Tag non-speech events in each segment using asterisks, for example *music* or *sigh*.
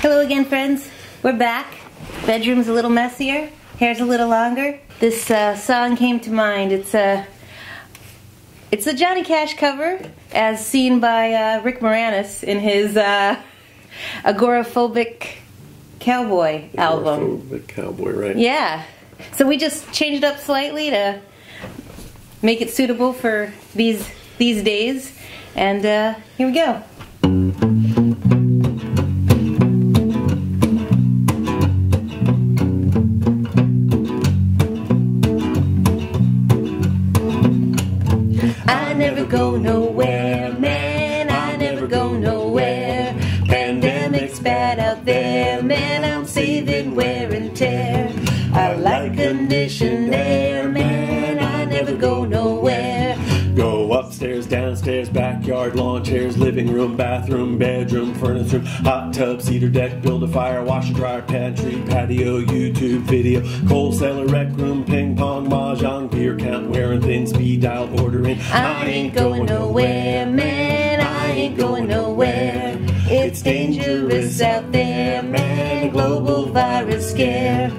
Hello again, friends. We're back. Bedroom's a little messier, hair's a little longer. This uh, song came to mind. It's a it's a Johnny Cash cover, as seen by uh, Rick Moranis in his uh, agoraphobic cowboy album. The cowboy, right? Yeah. So we just changed it up slightly to make it suitable for these these days, and uh, here we go. Never upstairs, downstairs, backyard, lawn chairs, living room, bathroom, bedroom, furnace room, hot tub, cedar deck, build a fire, washer, dryer, pantry, patio, YouTube video, coal cellar, rec room, ping pong, mahjong, beer count, wearing thin, speed dial, ordering. I ain't going nowhere, man. I ain't going nowhere. It's dangerous out there, man. A global virus scare.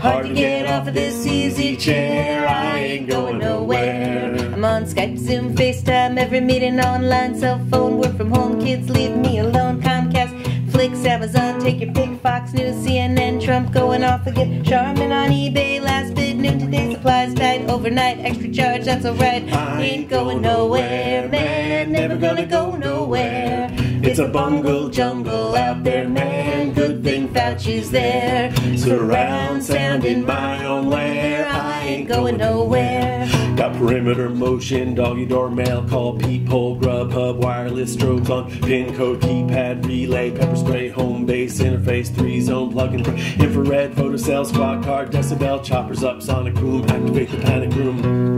Hard to get off of this easy chair. I ain't going nowhere. On Skype, Zoom, FaceTime, every meeting online, cell phone, work from home. Kids leave me alone. Comcast, Flix, Amazon, take your pick. Fox News, CNN, Trump going off again. Charmin on eBay, last bid noon today. Supplies tight overnight, extra charge, that's alright. Ain't going nowhere, man. Never gonna go nowhere. It's a bungle jungle out there, man. Good thing Fauci's there. Surround sound in my own lair. Ain't going nowhere. Got perimeter motion, doggy door mail, call, peephole, Grubhub, wireless strobes on, pin code, keypad, relay, pepper spray, home base, interface, three zone, plug play, infrared, photocell, squad card, decibel, choppers up, sonic boom, activate the panic room.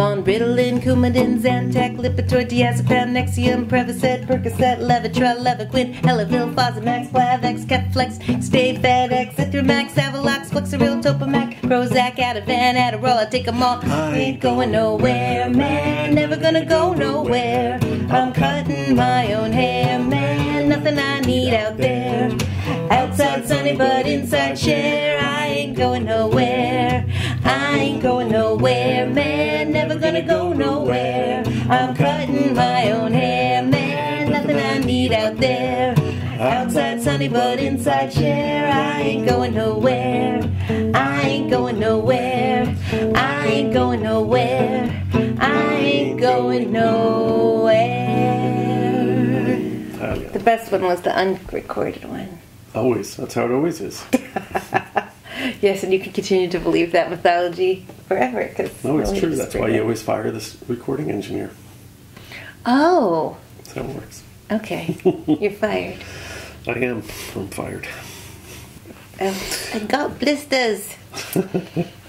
I'm on Ritalin, Coumadin, Zantac, Lipitor, Diazepam, Nexium, Prevacid, Percocet, Levitra, Levaquin, Elavil, Fosamax, Plavix, Keflex, Stay FedEx, Citromax, Avelox, Flexeril, Topamax, Prozac, Ativan, Adderall, I take 'em all. I ain't going nowhere, man, never gonna go nowhere. I'm cutting my own hair, man, nothing I need out there. Outside sunny, but inside share. I ain't going nowhere. Gonna go nowhere. I'm cutting my own hair, man. Nothing I need out there. Outside sunny, but inside share. I ain't going nowhere. I ain't going nowhere. I ain't going nowhere. I ain't going nowhere. The best one was the unrecorded one. Always. That's how it always is. *laughs* Yes, and you can continue to believe that mythology forever. Cause No, it's true. That's why you always fire this recording engineer. Oh, That's how it works. okay. *laughs* You're fired. I am. I'm fired. Um, I got blisters. *laughs*